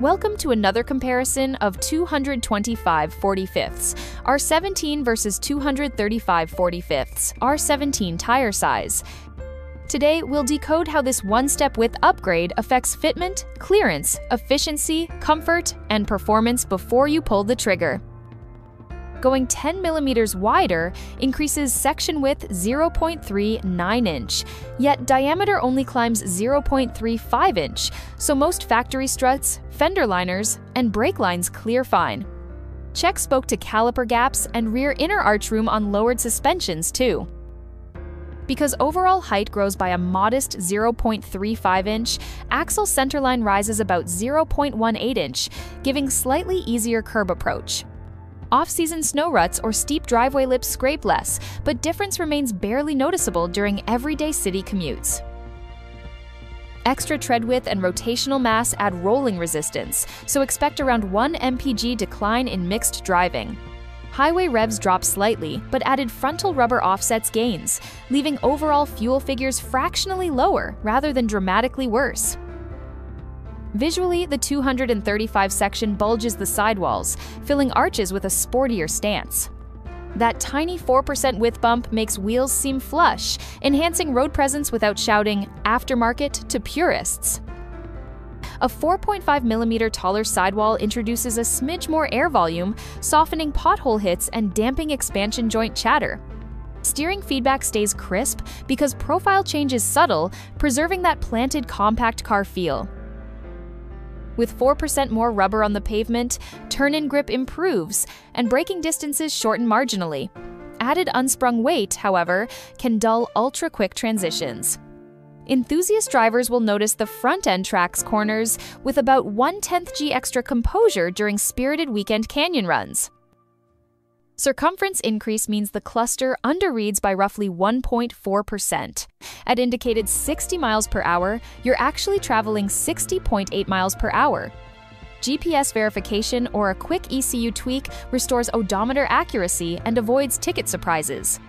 Welcome to another comparison of 225 45ths, R17 versus 235 45ths, R17 tire size. Today, we'll decode how this one-step width upgrade affects fitment, clearance, efficiency, comfort, and performance before you pull the trigger. Going 10 millimeters wider increases section width 0.39 inch, yet diameter only climbs 0.35 inch, so most factory struts, fender liners, and brake lines clear fine. Check spoke to caliper gaps and rear inner arch room on lowered suspensions too. Because overall height grows by a modest 0.35 inch, axle centerline rises about 0.18 inch, giving slightly easier curb approach. Off-season snow ruts or steep driveway lips scrape less, but difference remains barely noticeable during everyday city commutes. Extra tread width and rotational mass add rolling resistance, so expect around 1 mpg decline in mixed driving. Highway revs drop slightly, but added frontal rubber offsets gains, leaving overall fuel figures fractionally lower rather than dramatically worse. Visually, the 235 section bulges the sidewalls, filling arches with a sportier stance. That tiny 4% width bump makes wheels seem flush, enhancing road presence without shouting aftermarket to purists. A 4.5mm taller sidewall introduces a smidge more air volume, softening pothole hits and damping expansion joint chatter. Steering feedback stays crisp because profile change is subtle, preserving that planted compact car feel. With 4% more rubber on the pavement, turn-in grip improves, and braking distances shorten marginally. Added unsprung weight, however, can dull ultra-quick transitions. Enthusiast drivers will notice the front end tracks corners with about 1 10th G extra composure during spirited weekend canyon runs. Circumference increase means the cluster underreads by roughly 1.4%. At indicated 60 miles per hour, you're actually traveling 60.8 miles per hour. GPS verification or a quick ECU tweak restores odometer accuracy and avoids ticket surprises.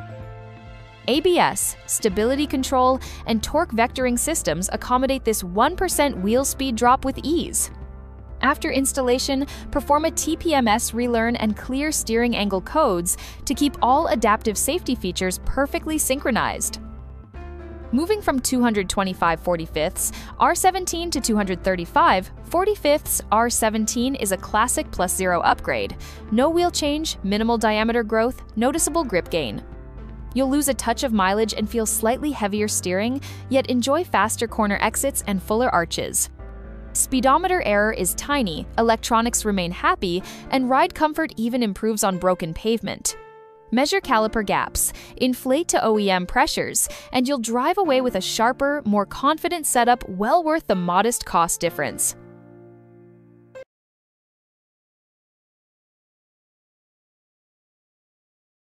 ABS, stability control, and torque vectoring systems accommodate this 1% wheel speed drop with ease. After installation, perform a TPMS relearn and clear steering angle codes to keep all adaptive safety features perfectly synchronized. Moving from 225 45ths R17 to 235 45ths R17 is a classic plus zero upgrade. No wheel change, minimal diameter growth, noticeable grip gain. You'll lose a touch of mileage and feel slightly heavier steering, yet enjoy faster corner exits and fuller arches. Speedometer error is tiny, electronics remain happy, and ride comfort even improves on broken pavement. Measure caliper gaps, inflate to OEM pressures, and you'll drive away with a sharper, more confident setup well worth the modest cost difference.